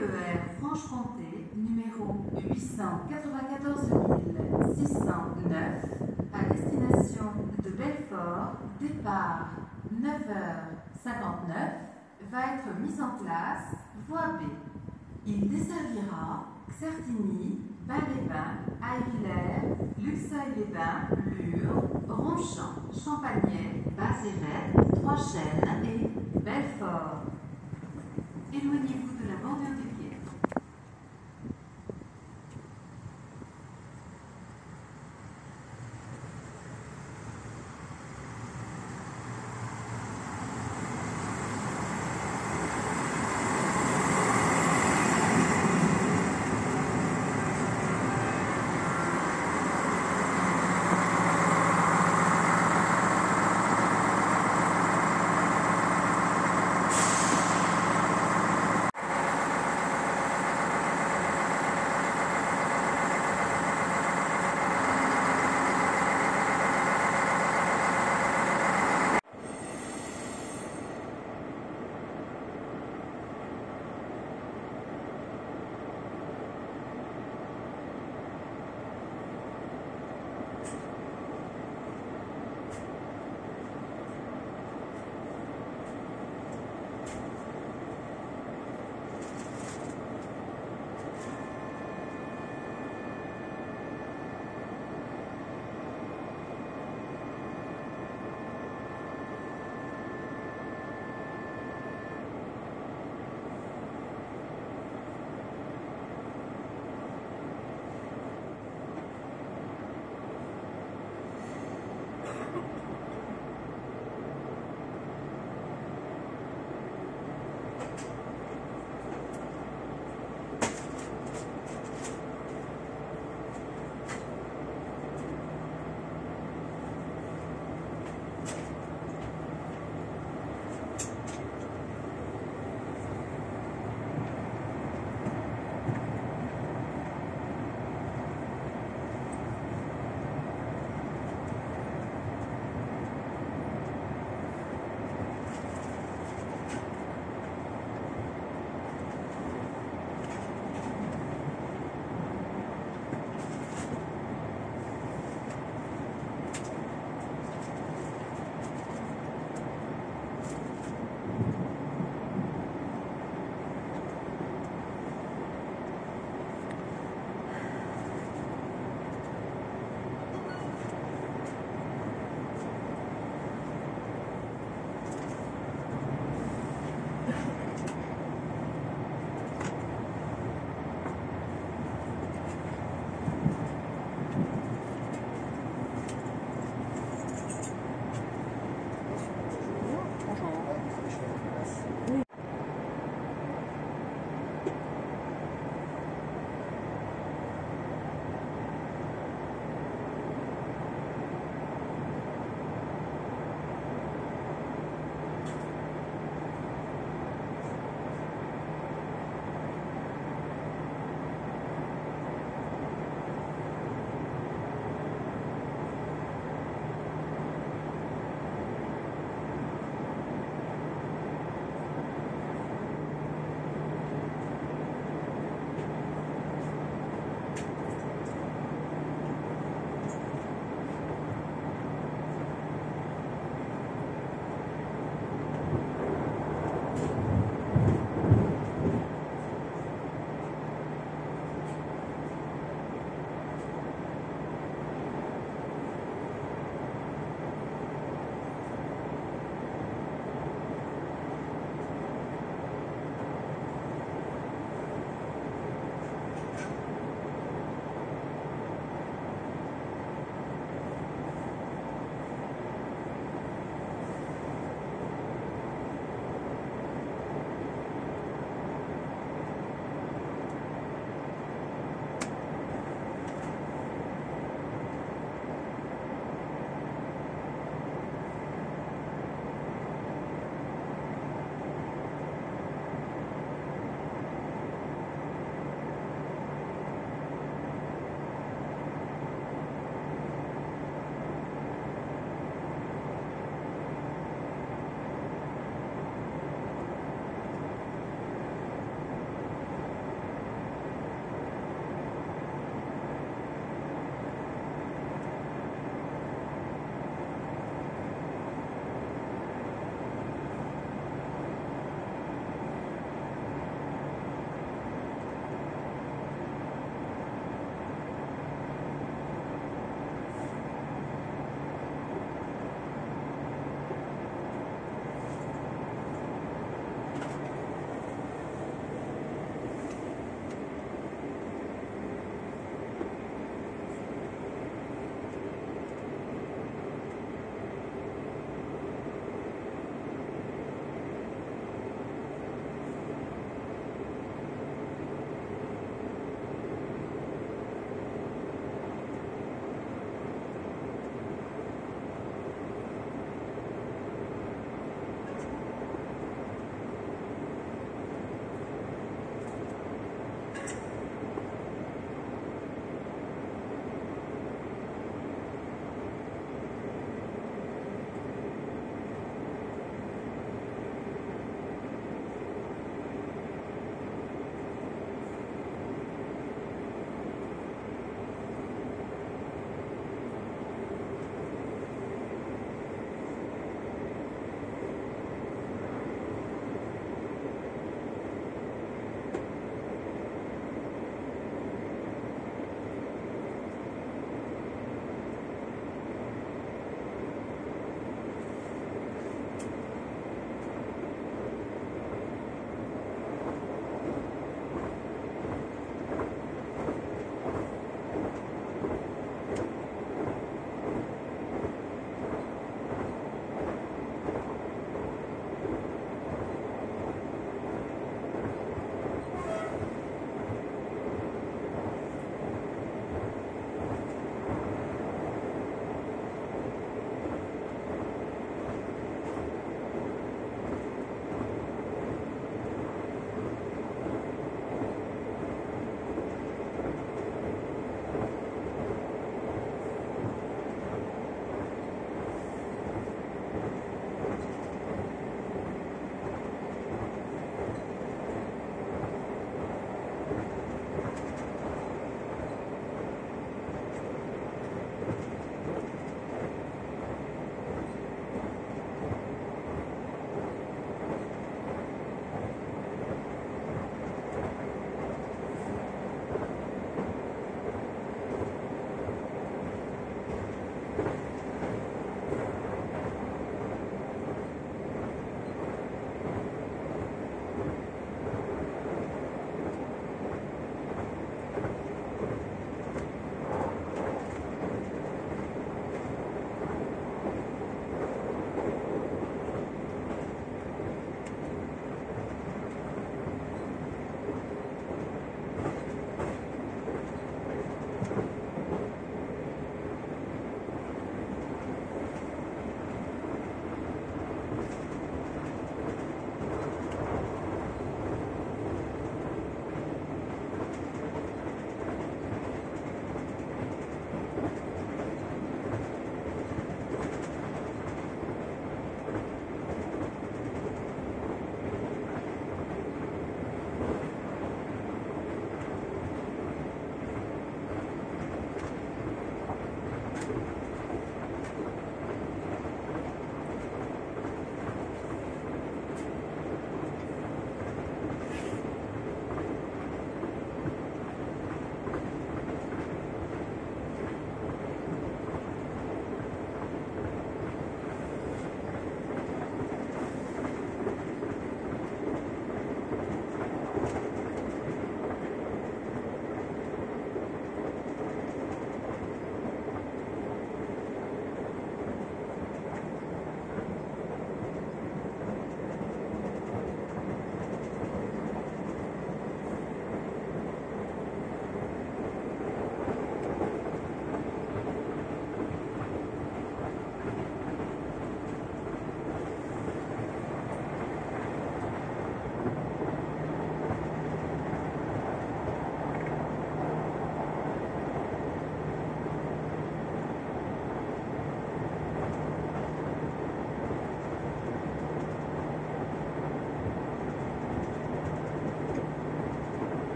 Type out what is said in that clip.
TER Franche-Comté numéro 894 609 à destination de Belfort, départ 9h59, va être mis en place voie B. Il desservira Certigny, Bain-les-Bains, Aiguillère, Luxeuil-les-Bains, Lure, Ronchamp, Champagnet, Bazéret, Trois-Chênes et Belfort. Éloignez-vous de la bordure des